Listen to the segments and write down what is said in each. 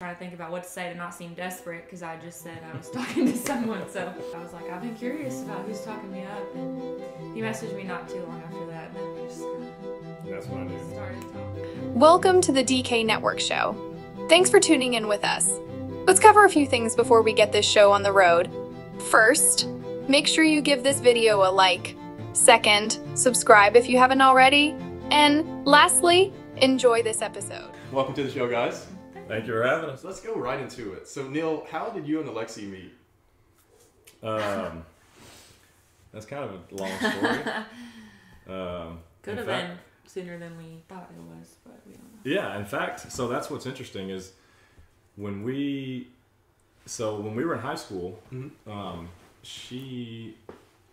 trying to think about what to say to not seem desperate because I just said I was talking to someone. So I was like, I've been curious about who's talking me up. And he messaged me not too long after that. And then we just kind That's what I of do. started talking. Welcome to the DK Network Show. Thanks for tuning in with us. Let's cover a few things before we get this show on the road. First, make sure you give this video a like. Second, subscribe if you haven't already. And lastly, enjoy this episode. Welcome to the show, guys. Thank you for having us. Let's go right into it. So, Neil, how did you and Alexi meet? Um, that's kind of a long story. Um, Could have fact- been sooner than we thought it was, but we don't know. Yeah, in fact, so that's what's interesting is when we, so when we were in high school, Mhm. um, she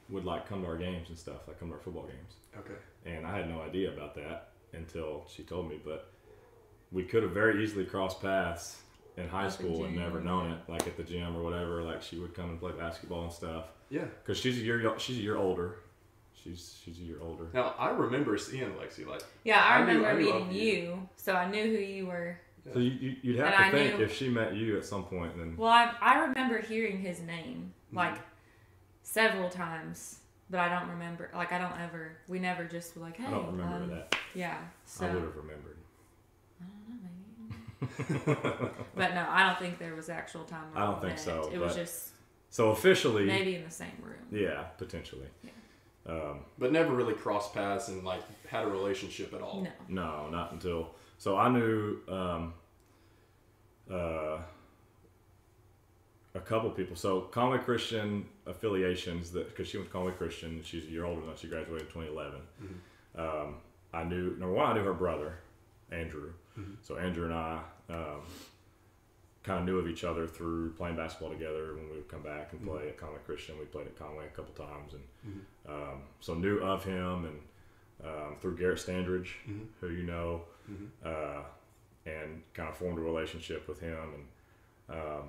would like come to our games and stuff, like come to our football games, Okay. and I had no idea about that until she told me. But we could have very easily crossed paths in high At school and never known it, like at the gym or whatever. Like she would come and play basketball and stuff. Yeah. Because she's a year she's a year older. She's she's a year older. Now, I remember seeing Alexi. Like, Yeah, I, I knew- remember I meeting you. you. so I knew who you were. So you, you you'd have And to I think knew- if she met you at some point, then Well, I, I remember hearing his name Mm-hmm. like several times, but I don't remember. Like I don't ever. We never just were like, hey. I don't remember um, that. Yeah. So I would have remembered. I don't know, maybe. but no, I don't think there was actual time. I don't think so, It was just So officially, maybe in the same room. yeah, potentially. Um, but never really crossed paths and like had a relationship at all. No. no, not until. So I knew um, uh, a couple people. So Conway Christian affiliations that because she went to Conway Christian, she's a year older than us. She graduated in 2011. Um, I knew number one. I knew her brother, Andrew. So Andrew and I um, kind of knew of each other through playing basketball together. When we would come back and play at Conway Christian, we played at Conway a couple times, and um, so knew of him and um, through Garrett Standridge, who you know, uh, and kind of formed a relationship with him. And um,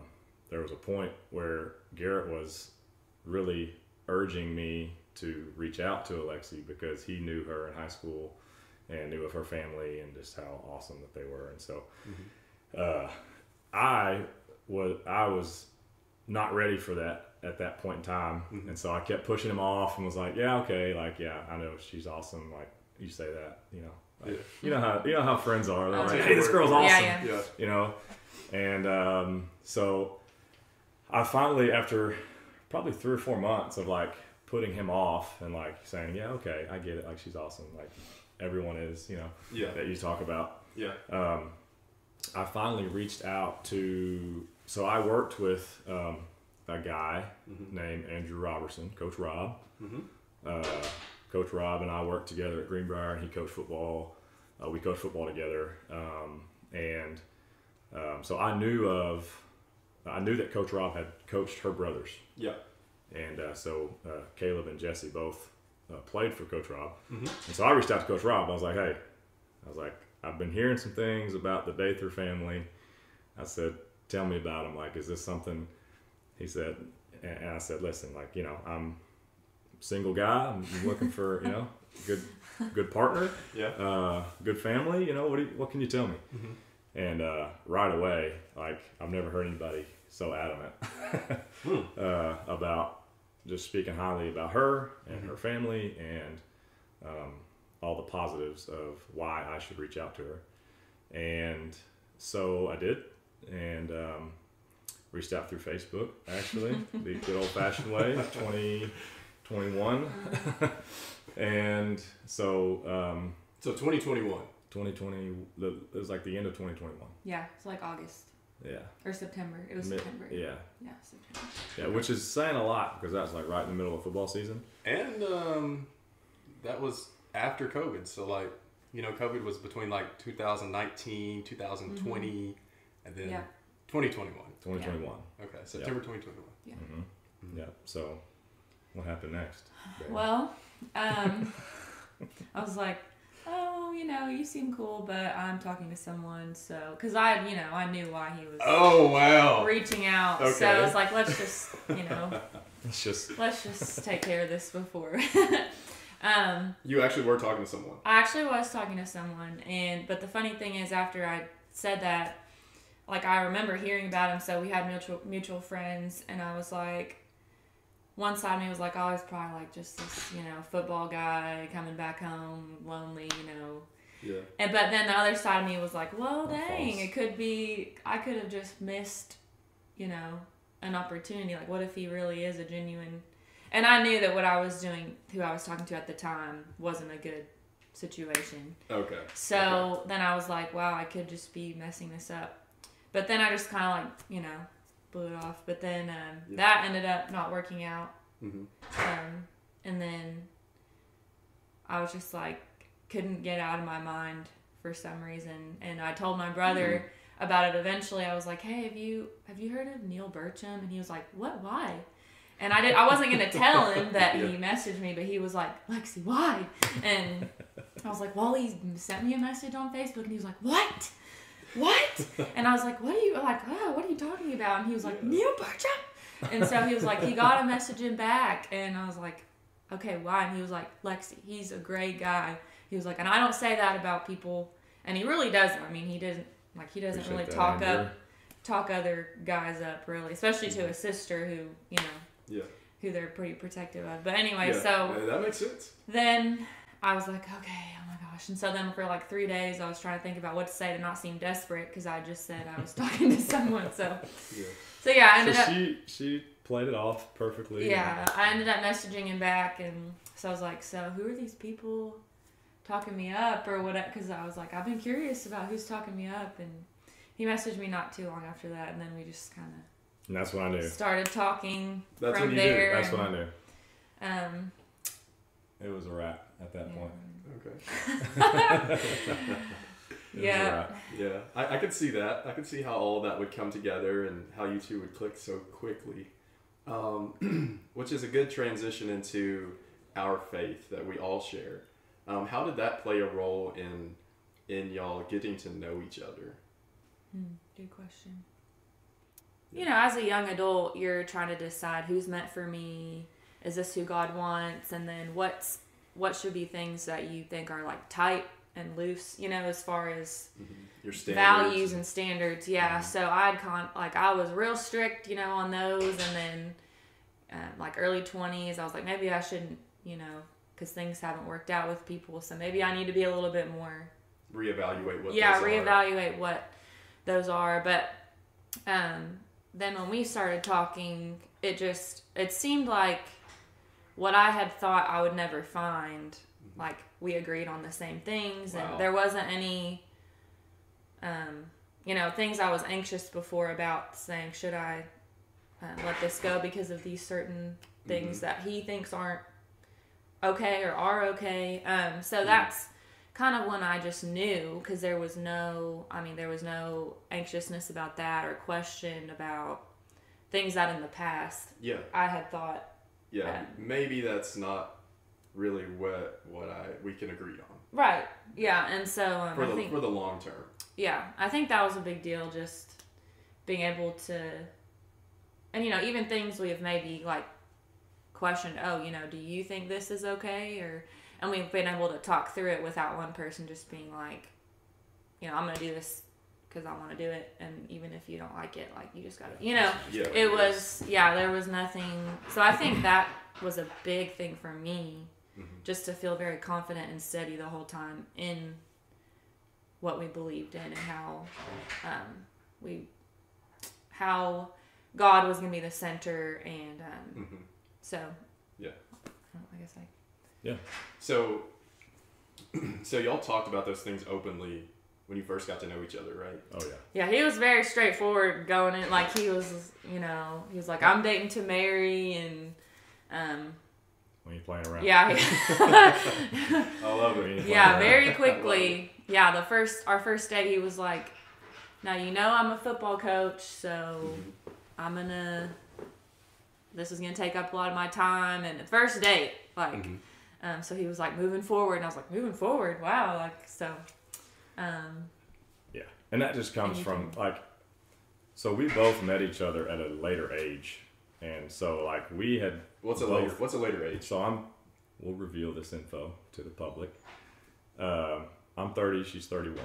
there was a point where Garrett was really urging me to reach out to Alexi because he knew her in high school and knew of her family and just how awesome that they were. And so uh, I was I was not ready for that at that point in time, and so I kept pushing him off and was like, "Yeah, okay, like yeah, I know she's awesome. Like you say that, you know, like, Yeah. you know how you know how friends are. They're like, hey, this girl's Yeah, awesome, yeah. Yeah. you know, and um, so I finally after probably three or four months of like putting him off and like saying, "Yeah, okay, I get it. Like she's awesome. Like everyone is, you know, Yeah. that you talk about." Yeah. um, I finally reached out to. So I worked with um, a guy named Andrew Robertson, Coach Rob. Mm-hmm. Uh, Coach Rob and I worked together at Greenbrier, and he coached football. Uh, we coached football together, um, and um, so I knew of. I knew that Coach Rob had coached her brothers, Yeah. and uh, so uh, Caleb and Jesse both uh, played for Coach Rob. And so I reached out to Coach Rob. I was like, hey, I was like, I've been hearing some things about the Dather family. I said, tell me about them. Like, is this something? He said, and I said, listen, like, you know, I'm single guy. I'm looking for, you know, good, good partner, Yeah. uh, good family. You know, what do you, what can you tell me? And uh, right away, like, I've never heard anybody so adamant uh, about just speaking highly about her and her family and um, all the positives of why I should reach out to her. And so I did, and um, reached out through Facebook, actually, the good old fashioned way, 2021. and so um, So 2021. 2020, it was like the end of 2021. Yeah, it's like August Yeah. or September. It was Mid- September. yeah. Yeah, September. Yeah, which is saying a lot because that was like right in the middle of football season. And um, that was after COVID. So, like, you know, COVID was between like 2019, 2020, and then Yeah. 2021. 2021. Okay. September 2021. Yeah. Yeah. So, what happened next? Well, um, I was like, you know, you seem cool, but I'm talking to someone, so because I, you know, I knew why he was Oh, wow. reaching out. So Okay. I was like, let's just, you know, let's just let's just take care of this before. um, You actually were talking to someone. I actually was talking to someone, and but the funny thing is, after I said that, like I remember hearing about him. So we had mutual mutual friends, and I was like, one side of me was like, oh, he's probably like just this, you know, football guy coming back home lonely, you know. Yeah. And but then the other side of me was like, well, dang, false. it could be. I could have just missed, you know, an opportunity. Like, what if he really is a genuine? And I knew that what I was doing, who I was talking to at the time, wasn't a good situation. Okay. So then I was like, wow, I could just be messing this up. But then I just kind of like, you know, blew it off. But then um, Yeah. that ended up not working out. hmm Um, and then I was just like, couldn't get out of my mind for some reason. And I told my brother about it eventually. I was like, hey, have you have you heard of Neil Burcham? And he was like, what? Why? And I did. I wasn't gonna tell him that he messaged me, but he was like, Lexi, why? And I was like, well, he sent me a message on Facebook, and he was like, what? What? And I was like, what are you like? Oh, what are you talking about? And he was like, Neil Burcham. And so he was like, he got a message in back, and I was like, okay, why? And he was like, Lexi, he's a great guy. He was like, and I don't say that about people, and he really doesn't. I mean, he doesn't like he doesn't Appreciate really talk up talk other guys up really, especially to a mm-hmm. sister who you know Yeah. who they're pretty protective of. But anyway, yeah. so Yeah, that makes sense. then I was like, okay, oh my gosh. And so then for like three days, I was trying to think about what to say to not seem desperate because I just said I was talking to someone. So, Yeah. so yeah, I So ended up, she she played it off perfectly. yeah, I ended up messaging him back. And so I was like, so who are these people talking me up or what? Because I was like, I've been curious about who's talking me up. And he messaged me not too long after that. And then we just kind And that's what I knew. of started talking That's from when you did. there. That's and, what I knew. Um, It was a wrap at that yeah. point. Okay. It Yeah. Yeah, I, I could see that. I could see how all that would come together and how you two would click so quickly. Um, which is a good transition into our faith that we all share. Um, how did that play a role in in y'all getting to know each other? Hmm, good question. You know, as a young adult, you're trying to decide who's meant for me. Is this who God wants? And then what's what should be things that you think are like tight and loose. You know, as far as Your standards. values and standards. Yeah. So I'd con like I was real strict, you know, on those, and then uh, like early twenties, I was like maybe I shouldn't, you know, because things haven't worked out with people. So maybe I need to be a little bit more reevaluate what. yeah those are. reevaluate what those are but um then when we started talking it just it seemed like what i had thought i would never find like we agreed on the same things Wow. and there wasn't any um you know things i was anxious before about saying should i uh, let this go because of these certain things that he thinks aren't okay or are okay. Um so that's kind of when I just knew because there was no, I mean, there was no anxiousness about that or question about things that in the past Yeah, I had thought, yeah. Maybe that's not really what what I we can agree on right, yeah, and so um, for I the think, for the long term. yeah, I think that was a big deal, just being able to, and you know, even things we have maybe like questioned, oh, you know, do you think this is okay, or and we've been able to talk through it without one person just being like, you know, I'm gonna do this because I want to do it, and even if you don't like it, like you just gotta, you know, Yeah, it was yeah, there was nothing. So I think that was a big thing for me, just to feel very confident and steady the whole time in what we believed in and how um, we how God was gonna be the center, and um, Mhm. so Yeah. I guess I yeah. So, so y'all talked about those things openly when you first got to know each other, right? Oh yeah. Yeah, he was very straightforward going in. Like he was, you know, he was like, "I'm dating to marry," and um, When you're playing around. yeah, I love it. yeah, around. very I quickly. Yeah, the first our first date, he was like, "Now you know I'm a football coach, so I'm gonna. This is gonna take up a lot of my time." And the first date, like, Mhm. um, so he was like moving forward, and I was like, "Moving forward, wow!" Like so. Um, Yeah, and that just comes from can- like, so we both met each other at a later age, and so like we had. What's a later? What's a later age? So I'm. We'll reveal this info to the public. Um, I'm 30. She's 31.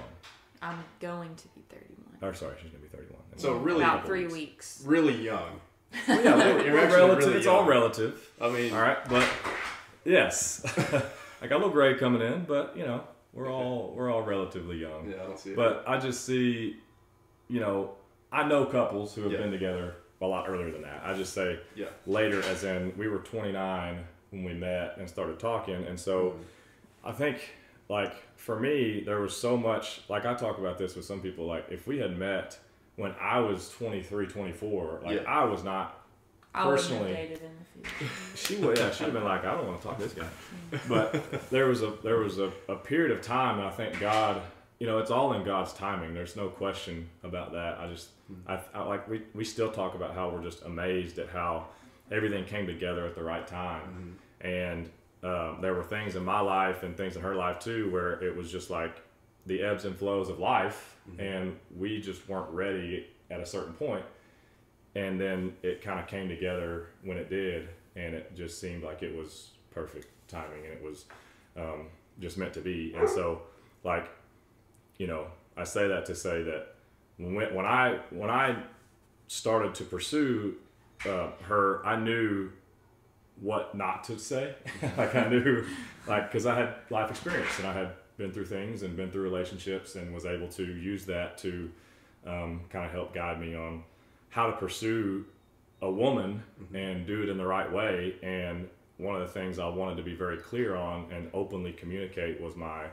I'm going to be 31. Or sorry, she's gonna be 31. So really- about three weeks. weeks. Really young. Well, yeah, we're, we're relative. really it's all relative. I mean, All right, but yes, I got a little gray coming in, but you know, we're all we're all relatively young. yeah, I don't see it. But I just see, you know, I know couples who have Yeah. been together a lot earlier than that. I just say yeah, later, as in we were 29 when we met and started talking, and so Mm-hmm. I think like for me there was so much like I talk about this with some people like if we had met when I was 23, 24, like Yeah. I was not I wouldn't have Personally- dated in the future. she would yeah she'd have been like I don't want to talk to this guy. Mm. But there was a there was a, a period of time and I think God you know it's all in God's timing there's no question about that. I just I, I like we, we still talk about how we're just amazed at how everything came together at the right time. Mm-hmm. And um, there were things in my life and things in her life too where it was just like the ebbs and flows of life mm-hmm. and we just weren't ready at a certain point and then it kind of came together when it did and it just seemed like it was perfect timing and it was um, just meant to be. And so like you know i say that to say that when, when i when i started to pursue uh, her i knew what not to say. Like i knew like because i had life experience and i had been through things and been through relationships and was able to use that to um, kind of help guide me on how to pursue a woman and do it in the right way. And one of the things I wanted to be very clear on and openly communicate was my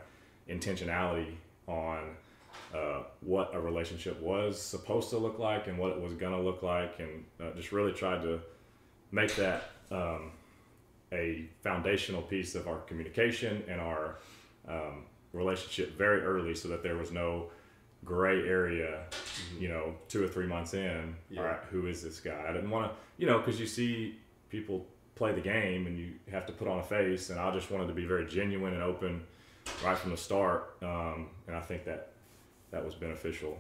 intentionality on uh, what a relationship was supposed to look like and what it was going to look like, and uh, just really tried to make that um, a foundational piece of our communication and our um, relationship very early so that there was no gray area, you know, two or three months in. Yeah. All right, who is this guy? I didn't want to, you know, because you see people play the game and you have to put on a face, and I just wanted to be very genuine and open right from the start. Um, and I think that that was beneficial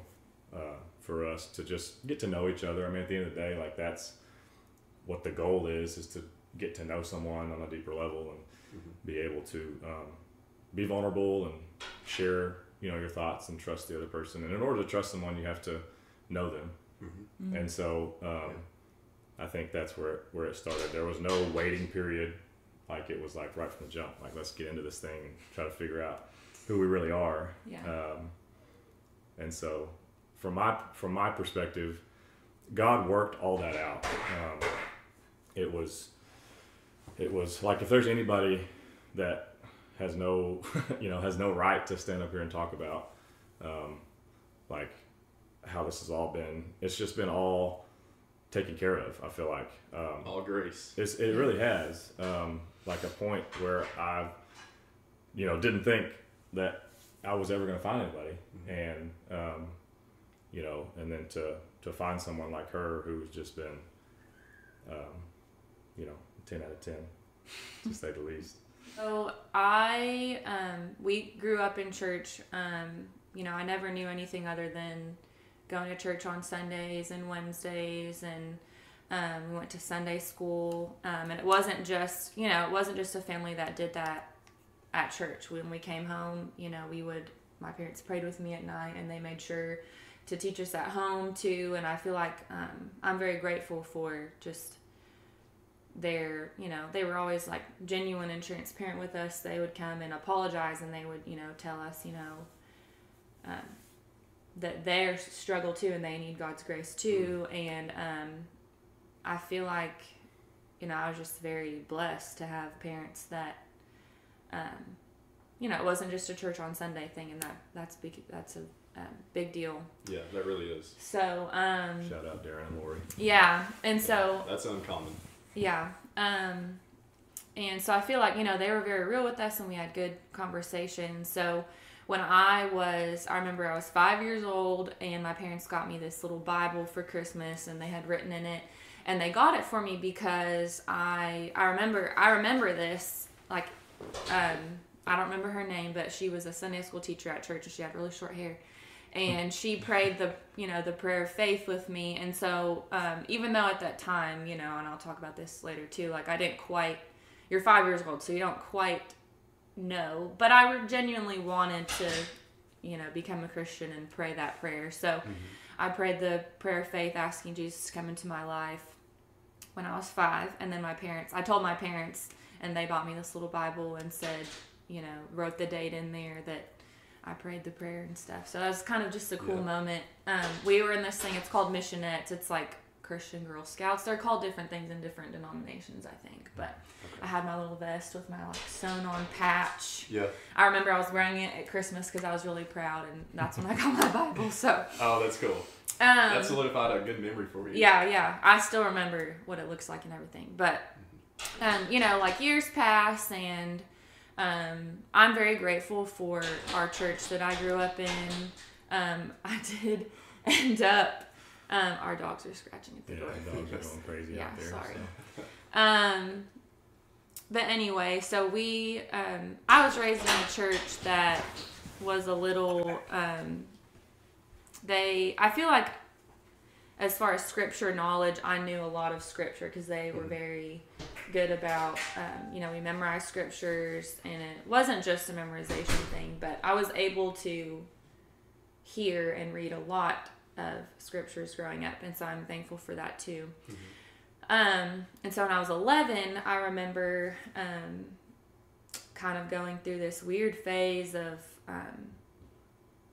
uh, for us to just get to know each other. I mean, at the end of the day, like that's what the goal is: is to get to know someone on a deeper level and be able to um, be vulnerable and share, you know, your thoughts and trust the other person. And in order to trust someone, you have to know them. And so, um, I think that's where it, where it started. There was no waiting period. Like it was like right from the jump. Like let's get into this thing and try to figure out who we really are. Yeah. Um, and so, from my from my perspective, God worked all that out. Um, it was it was like if there's anybody that has no you know has no right to stand up here and talk about um, like how this has all been. It's just been all taken care of. I feel like um, all grace. it's, it really has. Um, like a point where I, you know, didn't think that I was ever going to find anybody, and um, you know, and then to to find someone like her who's just been, um, you know, ten out of ten, to say the least. So I, um, we grew up in church. Um, you know, I never knew anything other than going to church on Sundays and Wednesdays, and um, we went to Sunday school. Um, and it wasn't just, you know, it wasn't just a family that did that at church. When we came home, you know, we would. My parents prayed with me at night, and they made sure to teach us at home too. And I feel like um, I'm very grateful for just their you know they were always like genuine and transparent with us they would come and apologize and they would you know tell us you know um, that their struggle too and they need god's grace too and um, i feel like you know i was just very blessed to have parents that um, you know it wasn't just a church on sunday thing and that that's big that's a um, big deal Yeah, that really is. so um, Shout out Darren and Lori. yeah and so That's uncommon. Yeah. Um, and so I feel like, you know, they were very real with us and we had good conversations. So when I was, I remember I was five years old and my parents got me this little Bible for Christmas and they had written in it and they got it for me because I, I remember, I remember this, like, um, I don't remember her name, but she was a Sunday school teacher at church and she had really short hair and she prayed the you know the prayer of faith with me and so um, even though at that time you know and i'll talk about this later too like i didn't quite you're five years old so you don't quite know but i genuinely wanted to you know, become a Christian and pray that prayer. So I prayed the prayer of faith, asking Jesus to come into my life when I was five. And then my parents, I told my parents, and they bought me this little Bible and said, you know, wrote the date in there that I prayed the prayer and stuff. So that was kind of just a cool Yeah. moment. Um, we were in this thing, it's called Missionettes. It's like Christian Girl Scouts. They're called different things in different denominations, I think. But I had my little vest with my like sewn on patch. Yeah. I remember I was wearing it at Christmas because I was really proud, and that's when I got my Bible. So, Oh, that's cool. um, That solidified a good memory for you. yeah, yeah. I still remember what it looks like and everything. But, um, you know, like years pass, and um, I'm very grateful for our church that I grew up in. Um, I did end up. Um, our dogs are scratching at the Yeah, door. the dogs are going crazy Yeah, out there. sorry. so. Um, but anyway, so we, um, I was raised in a church that was a little, um, they, I feel like as far as scripture knowledge, I knew a lot of scripture because they were very good about, um, you know, we memorized scriptures and it wasn't just a memorization thing, but I was able to hear and read a lot of scriptures growing up. And so I'm thankful for that too. Um, and so when I was 11, I remember um, kind of going through this weird phase of, um,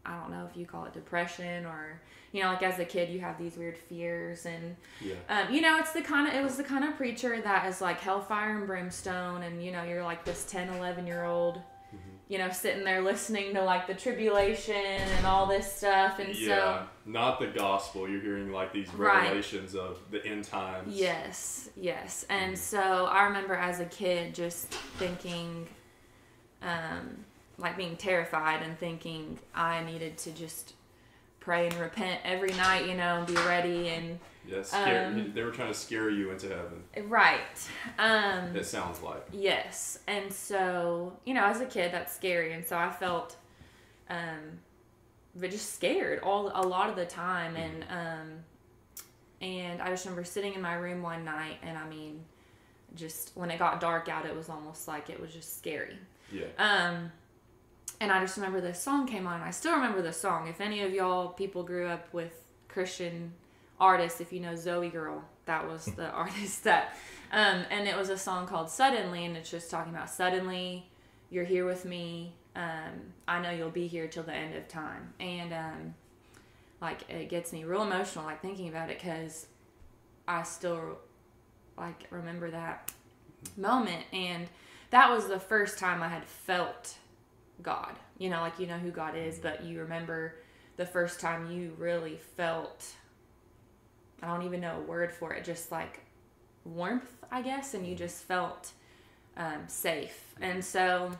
I don't know if you call it depression or, you know, like as a kid, you have these weird fears. And, Yeah. um, you know, it's the kind of, it was the kind of preacher that is like hellfire and brimstone. And, you know, you're like this 10, 11 year old, you know, sitting there listening to like the tribulation and all this stuff. And so, yeah. Not the gospel. You're hearing like these Right. revelations of the end times. Yes, yes. And so I remember as a kid just thinking, um, like being terrified and thinking I needed to just pray and repent every night, you know, and be ready and Yeah. Um, they were trying to scare you into heaven. right. Um, It sounds like. Yes. And so, you know, as a kid, that's scary. And so I felt, um, but just scared all a lot of the time. And, um, and I just remember sitting in my room one night, and I mean, just when it got dark out, it was almost like it was just scary. Yeah. Um, and I just remember this song came on. I still remember the song. If any of y'all people grew up with Christian artists, if you know ZOEgirl, that was the artist that. Um, and it was a song called Suddenly, and it's just talking about suddenly you're here with me. Um, I know you'll be here till the end of time. And um, like it gets me real emotional, like thinking about it, because I still like remember that moment and that was the first time I had felt God. You know, like you know who God is, but you remember the first time you really felt I don't even know a word for it, just like warmth, I guess, and you just felt um, safe. And so,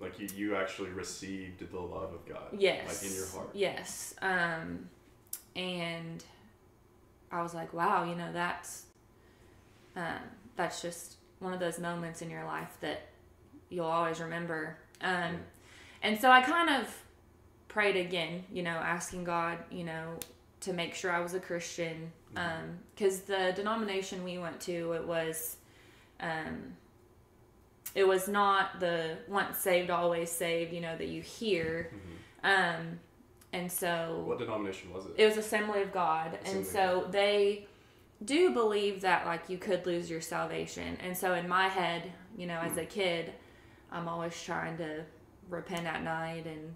Like you, you actually received the love of God. yes. Like in your heart. Yes. Um, and I was like, wow, you know, that's um, that's just one of those moments in your life that you'll always remember. Um, and so I kind of prayed again, you know, asking God, you know, to make sure I was a Christian. Because the denomination we went to, it was, um, it was not the once saved, always saved, you know, that you hear. Um, and so What denomination was it? it was Assembly of God, and Assembly of so they do believe that like you could lose your salvation. And so in my head, you know, as a kid, I'm always trying to repent at night, and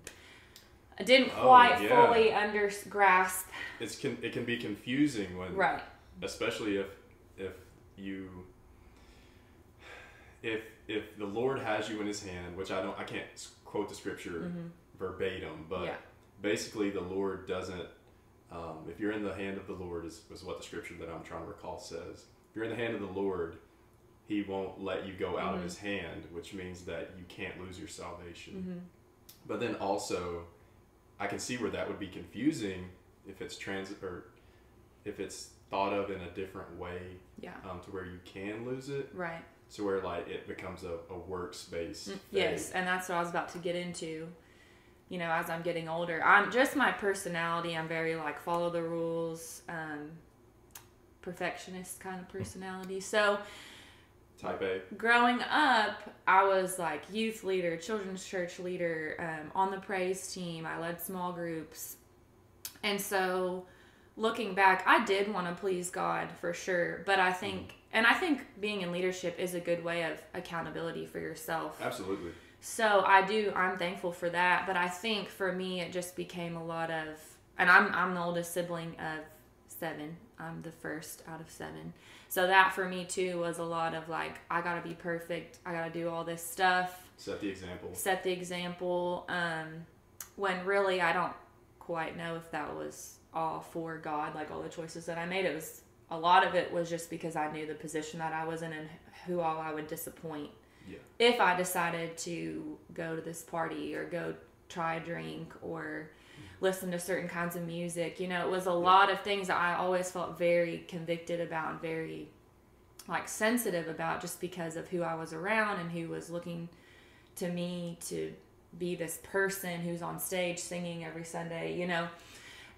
I didn't Oh, quite yeah. fully under grasp. It's can it can be confusing when Right. especially if if you if if the Lord has you in His hand, which I don't, I can't quote the scripture verbatim, but Mm-hmm. Yeah. basically the Lord doesn't. Um, if you're in the hand of the Lord, is, is what the scripture that I'm trying to recall says. If you're in the hand of the Lord, He won't let you go out of His hand, which means that you can't lose your salvation. But then also, I can see where that would be confusing if it's trans or if it's thought of in a different way Yeah. um, to where you can lose it. Right. So where like it becomes a, a workspace. Mm, Yes, and that's what I was about to get into. You know, as I'm getting older, I'm just my personality. I'm very like follow the rules, um, perfectionist kind of personality. So Type A. growing up, I was like youth leader, children's church leader, um, on the praise team. I led small groups. And so looking back, I did want to please God for sure. But I think, and I think being in leadership is a good way of accountability for yourself. Absolutely. So I do, I'm thankful for that. But I think for me, it just became a lot of, and I'm, I'm the oldest sibling of seven. I'm the first out of seven. So that for me too was a lot of like, I gotta be perfect. I gotta do all this stuff, Set the example. set the example. Um, when really I don't quite know if that was all for God, like all the choices that I made. It was a lot of it was just because I knew the position that I was in and who all I would disappoint Yeah. if I decided to go to this party or go try a drink or listen to certain kinds of music. You know, it was a lot of things that I always felt very convicted about and very like sensitive about just because of who I was around and who was looking to me to be this person who's on stage singing every Sunday, you know.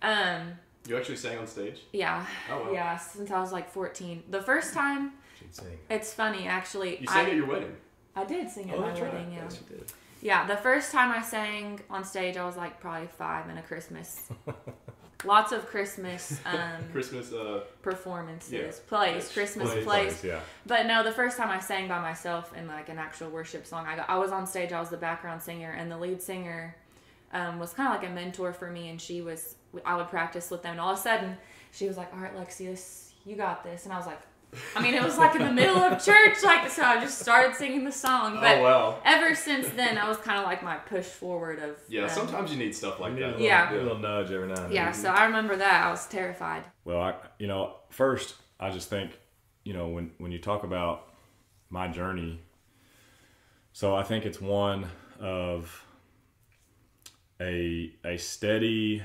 Um You actually sang on stage? yeah. Oh, wow. Yeah, since I was like 14. The first time She'd sing. it's funny actually. You sang I, at your wedding. I did sing at Oh, my that's right. wedding, yeah. Yes, you did. Yeah, the first time I sang on stage, I was like probably five in a Christmas. Lots of Christmas um, Christmas. Uh, performances, Yeah. plays, Christmas plays, plays. Yeah. But no, the first time I sang by myself in like an actual worship song, I got, I was on stage. I was the background singer, and the lead singer um, was kind of like a mentor for me. And she was, I would practice with them, and all of a sudden, she was like, "All right, Lexius, you got this." And I was like, I mean, it was like in the middle of church, like so. I just started singing the song, but oh wow. ever since then, I was kind of like my push forward of Yeah. um, Sometimes you need stuff like You need a that. little, Yeah. need a little nudge every now and then. yeah. So I remember that I was terrified. Well, I, you know, first, I just think, you know, when, when you talk about my journey, so I think it's one of a, a steady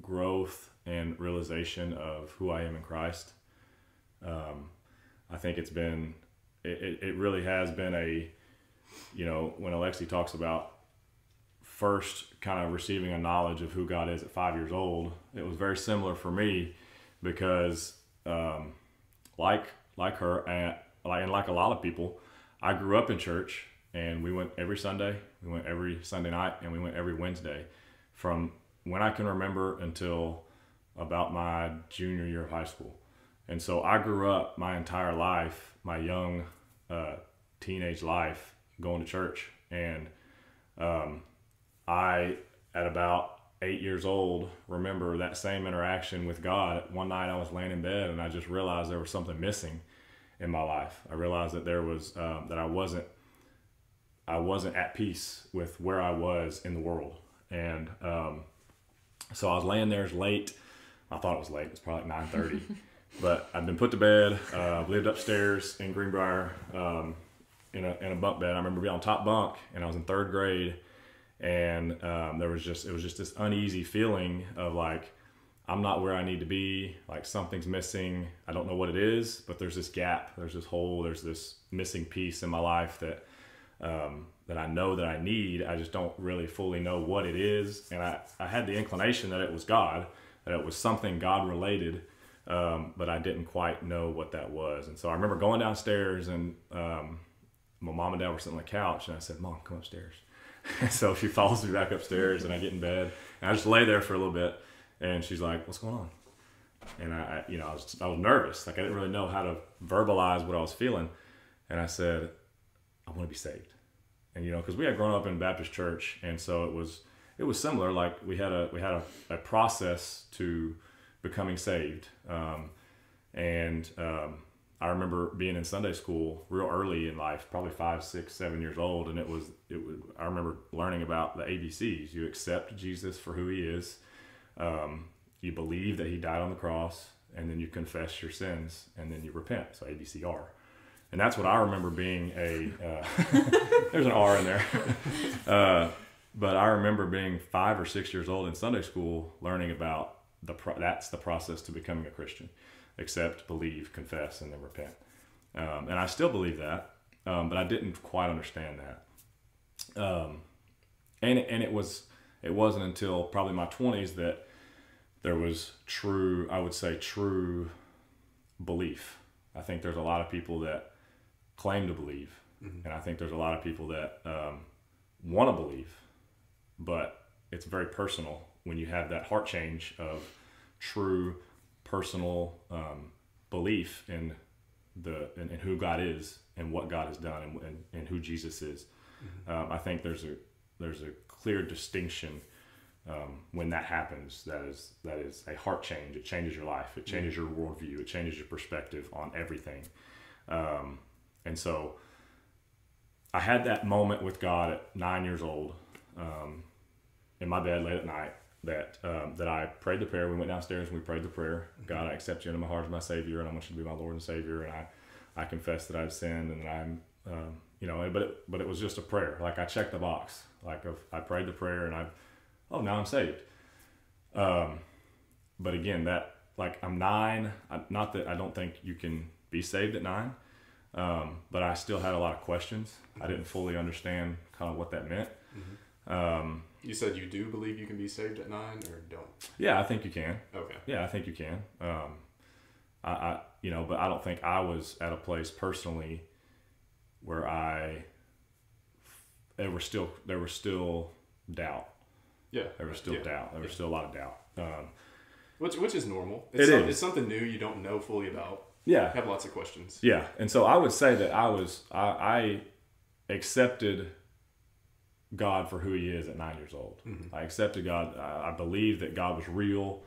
growth and realization of who I am in Christ. Um, I think it's been, it, it, really has been a, you know, when Alexi talks about first kind of receiving a knowledge of who God is at five years old, it was very similar for me because, um, like like her and like and like a lot of people, I grew up in church and we went every Sunday. We went every Sunday night and we went every Wednesday, from when I can remember until about my junior year of high school. And so I grew up my entire life, my young uh, teenage life, going to church. And um, I, at about eight years old, remember that same interaction with God. One night I was laying in bed and I just realized there was something missing in my life. I realized that there was um, that I wasn't I wasn't at peace with where I was in the world, and um, so I was laying there. Late. I thought it was late. It's probably like nine thirty, but I've been put to bed. Uh, lived upstairs in Greenbrier um, in a in a bunk bed. I remember being on top bunk, and I was in third grade, and um, there was just it was just this uneasy feeling of like I'm not where I need to be. Like something's missing. I don't know what it is, but there's this gap. There's this hole. There's this missing piece in my life that um, that I know that I need. I just don't really fully know what it is. And I, I had the inclination that it was God, that it was something God related, um, but I didn't quite know what that was. And so I remember going downstairs and um, my mom and dad were sitting on the couch, and I said, "Mom, come upstairs." so she follows me back upstairs, and I get in bed, and I just lay there for a little bit, and she's like, "What's going on?" And I, I you know, I was I was nervous, like I didn't really know how to verbalize what I was feeling, and I said, "I want to be saved," and you know, because we had grown up in Baptist church, and so it was it was similar. Like we had a we had a, a process to becoming saved, um, and um, I remember being in Sunday school real early in life, probably five, six, seven years old, and it was it was. I remember learning about the ABCs. You accept Jesus for who He is. Um, you believe that He died on the cross, and then you confess your sins, and then you repent. So ABCR, and that's what I remember being a. Uh, there's an R in there. uh, but I remember being five or six years old in Sunday school, learning about the pro- that's the process to becoming a Christian accept, believe, confess, and then repent. Um, and I still believe that, um, but I didn't quite understand that. Um, and and it was it wasn't until probably my twenties that there was true, I would say, true belief. I think there's a lot of people that claim to believe, and I think there's a lot of people that um, want to believe, but it's very personal when you have that heart change of true personal um, belief in the in, in who God is and what God has done and, and, and who Jesus is. Um, I think there's a there's a clear distinction um, when that happens. That is that is a heart change. It changes your life. It changes your worldview. It changes your perspective on everything. Um, and so, I had that moment with God at nine years old, um, in my bed late at night. That um, that I prayed the prayer. We went downstairs and we prayed the prayer. God, I accept you into my heart as my Savior, and I want you to be my Lord and Savior. And I, I confess that I've sinned and that I'm, um, you know, but it, but it was just a prayer. Like I checked the box. Like of, I prayed the prayer and I, oh, now I'm saved. Um, but again, that like I'm nine. I, not that I don't think you can be saved at nine, um, but I still had a lot of questions. I didn't fully understand kind of what that meant. Um, You said you do believe you can be saved at nine, or don't? yeah, I think you can. Okay. Yeah, I think you can. Um, I, I, you know, but I don't think I was at a place personally where I. There was still there was still doubt. Yeah. There was still Yeah. doubt. There was Yeah. still a lot of doubt. Um, Which which is normal. It It's some- is. It's something new you don't know fully about. yeah, Have lots of questions. Yeah, and so I would say that I was I, I accepted God for who He is at nine years old. I accepted God. I, I believed that God was real,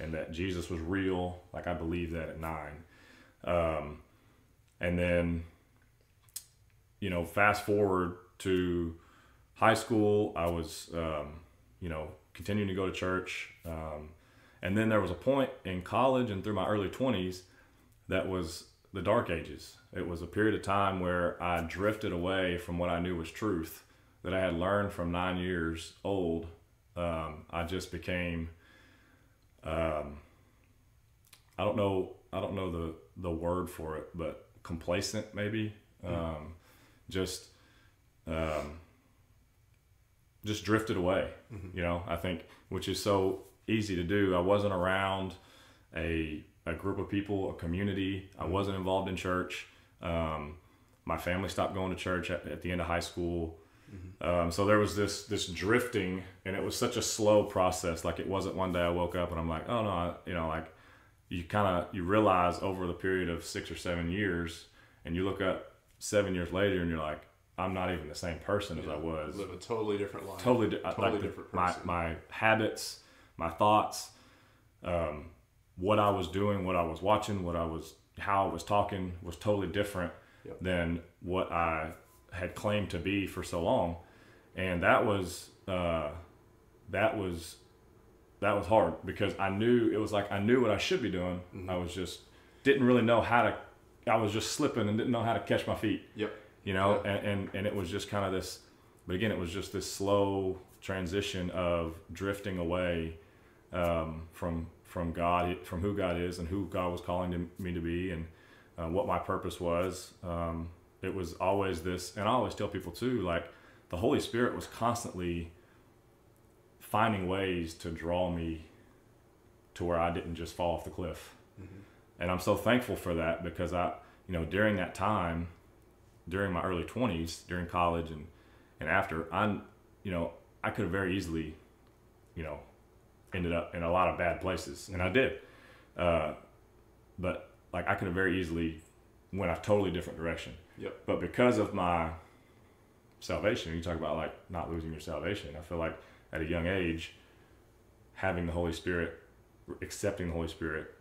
and that Jesus was real. Like I believed that at nine, um, and then you know, fast forward to high school, I was um, you know continuing to go to church, um, and then there was a point in college and through my early twenties that was the dark ages. It was a period of time where I drifted away from what I knew was truth that I had learned from nine years old. Um, I just became, um, I don't know, I don't know the the word for it, but complacent maybe. Um, just, um, just drifted away. You know, I think, which is so easy to do. I wasn't around a a group of people, a community. I wasn't involved in church. Um, my family stopped going to church at, at the end of high school. Um, so there was this this drifting, and it was such a slow process. Like it wasn't one day I woke up and I'm like, oh no, I, you know, like you kind of you realize over the period of six or seven years, and you look up seven years later, and you're like, I'm not even the same person as I was Live a totally different life. totally, di- Totally like the- different my person. my habits, my thoughts, um, what I was doing, what I was watching, what I was how I was talking was totally different Yep. than what I had claimed to be for so long, and that was uh, that was that was hard because I knew it was like I knew what I should be doing. Mm-hmm. I was just didn't really know how to. I was just slipping and didn't know how to catch my feet Yep. you know Yeah. and, and and it was just kind of this but again it was just this slow transition of drifting away um, from from god from who god is and who god was calling to, me to be and uh, what my purpose was um, it was always this and i always tell people too like the holy spirit was constantly finding ways to draw me to where i didn't just fall off the cliff. And i'm so thankful for that because i you know during that time during my early 20s during college and and after i'm you know i could have very easily you know ended up in a lot of bad places and i did. Uh, but like i could have very easily went a totally different direction Yep. but because of my salvation you talk about like not losing your salvation i feel like at a young age having the holy spirit accepting the holy spirit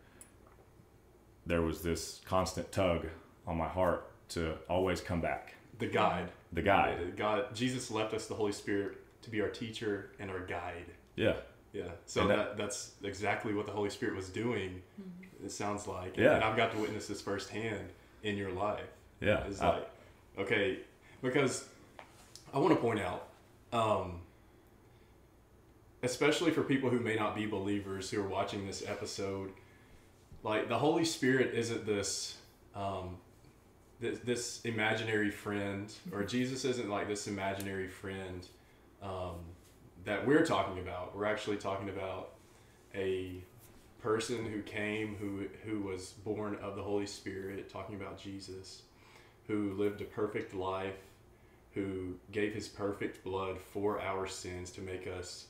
there was this constant tug on my heart to always come back The guide. the guide God, Jesus left us the Holy Spirit to be our teacher and our guide. yeah Yeah. So that, that- that's exactly what the Holy Spirit was doing. Mm-hmm. It sounds like. Yeah. And I've got to witness this firsthand in your life. yeah It's I- like, okay, because I want to point out, um, especially for people who may not be believers who are watching this episode, like the Holy Spirit isn't this, um, this, this imaginary friend, or Jesus isn't like this imaginary friend um, that we're talking about. We're actually talking about a person who came who who was born of the Holy Spirit, talking about Jesus. who lived a perfect life, who gave his perfect blood for our sins to make us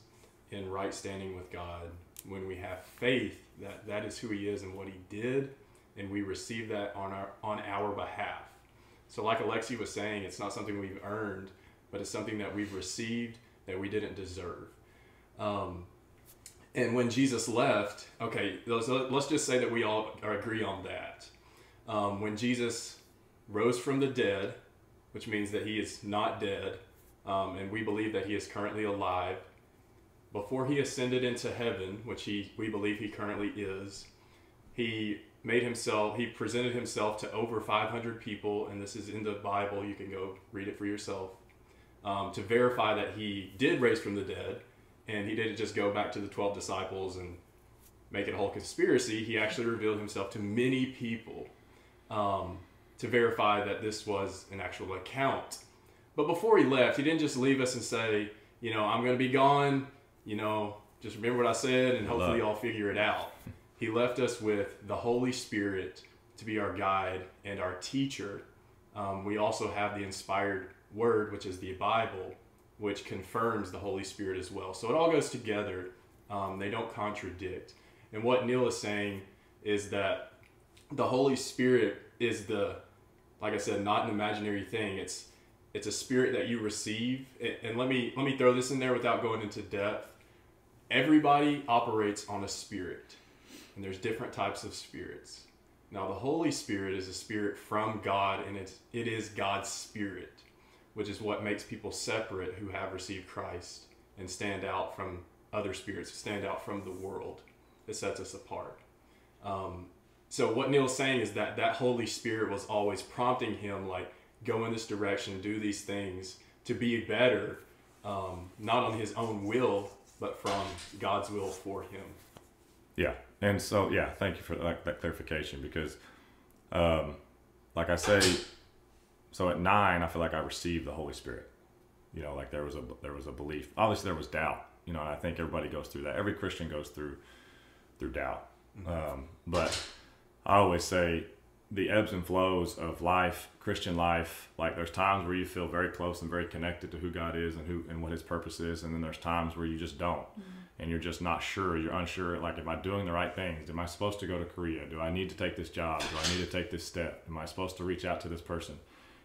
in right standing with God. When we have faith that that is who he is and what he did, and we receive that on our on our behalf. So like Alexi was saying, it's not something we've earned, but it's something that we've received that we didn't deserve. Um, and when Jesus left, okay, let's, let's just say that we all agree on that. Um, when Jesus rose from the dead, which means that he is not dead, um, and we believe that he is currently alive, before he ascended into heaven, which he we believe he currently is, he made himself he presented himself to over 500 people, and this is in the Bible. You can go read it for yourself um, to verify that he did raise from the dead and he didn't just go back to the 12 disciples and make it a whole conspiracy. He actually revealed himself to many people um, to verify that this was an actual account. But before he left, he didn't just leave us and say, you know, I'm going to be gone. You know, just remember what I said and hopefully y'all figure it out. He left us with the Holy Spirit to be our guide and our teacher. Um, we also have the inspired word, which is the Bible, which confirms the Holy Spirit as well. So it all goes together. Um, they don't contradict. And what Neil is saying is that the Holy Spirit is the, like I said, not an imaginary thing. It's it's a spirit that you receive. And let me let me throw this in there without going into depth. Everybody operates on a spirit, and there's different types of spirits. Now the Holy Spirit is a spirit from God, and it's it is God's spirit which is what makes people separate who have received Christ and stand out from other spirits, stand out from the world. It sets us apart. Um, so what Neil's saying is that that Holy Spirit was always prompting him, like, go in this direction, do these things to be better, um, not on his own will, but from God's will for him. Yeah, and so yeah, thank you for that, that clarification because, um, like I say, so at nine, I feel like I received the Holy Spirit. You know, like there was a there was a belief. Obviously, there was doubt. You know, and I think everybody goes through that. Every Christian goes through through doubt. Mm-hmm. Um, but I always say the ebbs and flows of life, Christian life. Like there's times where you feel very close and very connected to who God is and who and what His purpose is, and then there's times where you just don't, mm-hmm. and you're just not sure. You're unsure. Like, am I doing the right things? Am I supposed to go to Korea? Do I need to take this job? Do I need to take this step? Am I supposed to reach out to this person?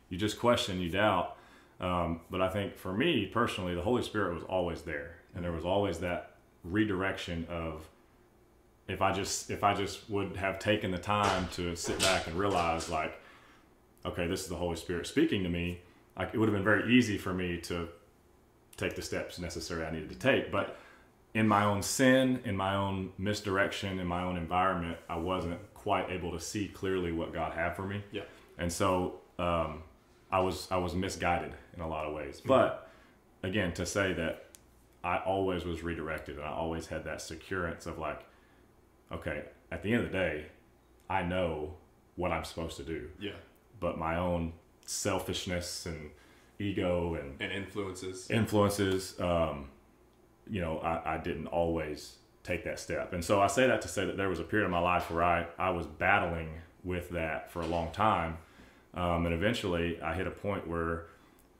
You just question, you doubt. Um, but I think for me personally, the Holy Spirit was always there, and there was always that redirection of if I just if I just would have taken the time to sit back and realize like, okay, this is the Holy Spirit speaking to me. Like it would have been very easy for me to take the steps necessary I needed to take, but in my own sin, in my own misdirection, in my own environment, I wasn't quite able to see clearly what God had for me. Yeah. And so um, I was I was misguided in a lot of ways. Mm-hmm. But again, to say that I always was redirected and I always had that securance of like, okay, at the end of the day, I know what I'm supposed to do. Yeah. But my own selfishness and ego and and influences influences, um, you know, I, I didn't always take that step. And so I say that to say that there was a period of my life where I, I was battling with that for a long time um, and eventually, I hit a point where,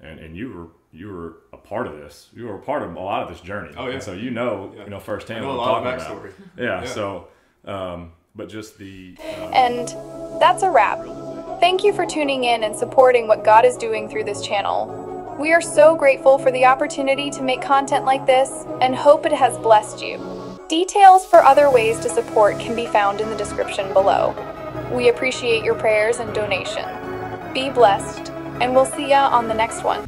and, and you were you were a part of this. You were a part of a lot of this journey. Oh yeah. And so you know yeah. you know firsthand know what I'm talking about. Yeah, yeah. So, um, but just the. Um, and that's a wrap. Thank you for tuning in and supporting what God is doing through this channel. We are so grateful for the opportunity to make content like this and hope it has blessed you. Details for other ways to support can be found in the description below. We appreciate your prayers and donation. Be blessed, and we'll see ya on the next one.